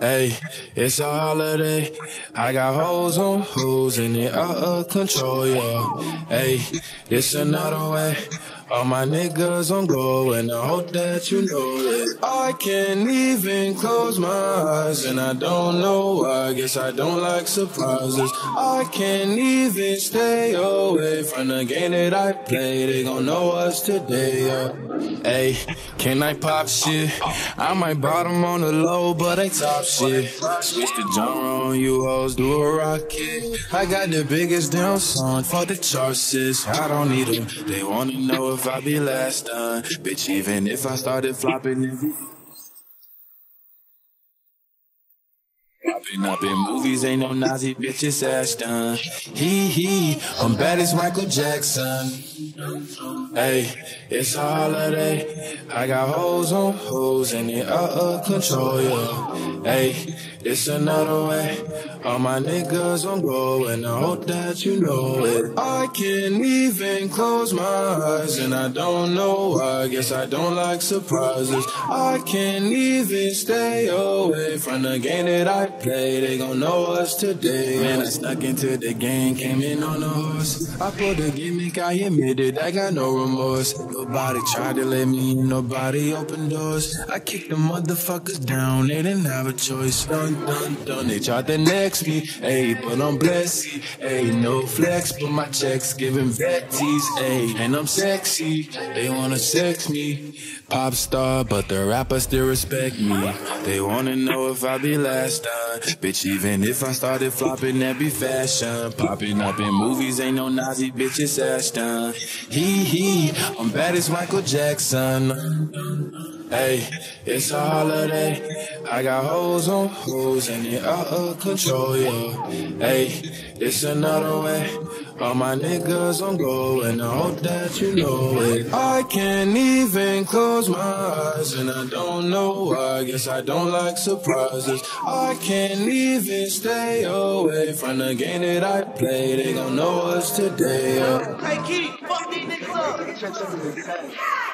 Hey, it's a holiday. I got hoes on hoes and it out of control, yeah. Hey, it's another way. All my niggas on go, and I hope that you know it. I can't even close my eyes, and I don't know why. Guess I don't like surprises. I can't even stay away from the game that I play. They gon' know us today, yeah. Can I pop shit? I might bottom on the low, but I top shit. Switch the genre on you hoes, do a rocket. I got the biggest damn song for the charts. I don't need them. They wanna know if I be last done. Bitch, even if I started flopping Popping up in movies, ain't no Nazi bitches ass done. Hee hee, I'm bad as Michael Jackson. Hey, it's a holiday. I got hoes on hoes and it out of control, yeah. Hey, it's another way. All my niggas on go and I hope that you know it. I can't even close my eyes and I don't know why. Guess I don't like surprises. I can't even stay away from the game that I play. They gon' know us today. Man, I snuck into the game, came in on a horse. I pulled the gimmick, I admitted I got no remorse. Nobody tried to let me in, nobody opened doors. I kicked the motherfuckers down, they didn't have a choice. Dun dun dun, they tried to next me, ayy, but I'm blessed. Ayy, no flex, but my checks giving Tetris, ayy, and I'm sexy. They wanna sex me, pop star, but the rappers still respect me. They wanna know if I be last done, bitch. Even if I started flopping, that be fashion. Popping up in movies, ain't no Nazi bitches ass done. Hee hee, I'm bad as Michael Jackson. Hey, it's a holiday. I got hoes on hoes and it out of control, yeah. Hey, it's another way. All my niggas on go and I hope that you know it. I can't even close my eyes and I don't know why. Guess I don't like surprises. I can't even stay away from the game that I play. They gon' know us today. Yeah. Hey, Keith, fuck these niggas up.